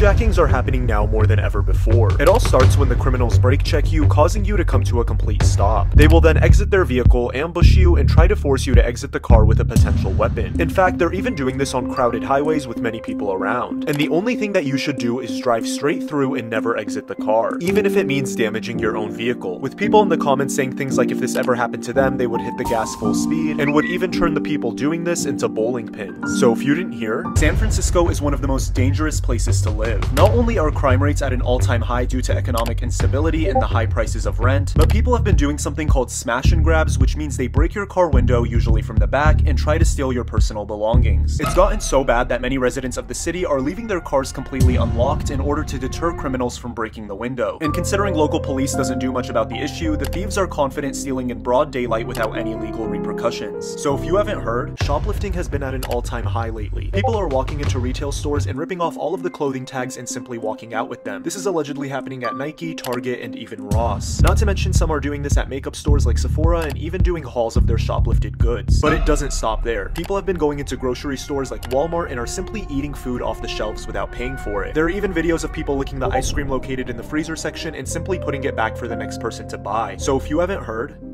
Carjackings are happening now more than ever before. It all starts when the criminals brake check you, causing you to come to a complete stop. They will then exit their vehicle, ambush you, and try to force you to exit the car with a potential weapon. In fact, they're even doing this on crowded highways with many people around. And the only thing that you should do is drive straight through and never exit the car, even if it means damaging your own vehicle. With people in the comments saying things like if this ever happened to them, they would hit the gas full speed, and would even turn the people doing this into bowling pins. So if you didn't hear, San Francisco is one of the most dangerous places to live. Not only are crime rates at an all-time high due to economic instability and the high prices of rent, but people have been doing something called smash and grabs, which means they break your car window, usually from the back, and try to steal your personal belongings. It's gotten so bad that many residents of the city are leaving their cars completely unlocked in order to deter criminals from breaking the window. And considering local police doesn't do much about the issue, the thieves are confident stealing in broad daylight without any legal repercussions. So if you haven't heard, shoplifting has been at an all-time high lately. People are walking into retail stores and ripping off all of the clothing tags and simply walking out with them. This is allegedly happening at Nike, Target, and even Ross. Not to mention some are doing this at makeup stores like Sephora and even doing hauls of their shoplifted goods. But it doesn't stop there. People have been going into grocery stores like Walmart and are simply eating food off the shelves without paying for it. There are even videos of people licking the ice cream located in the freezer section and simply putting it back for the next person to buy. So if you haven't heard,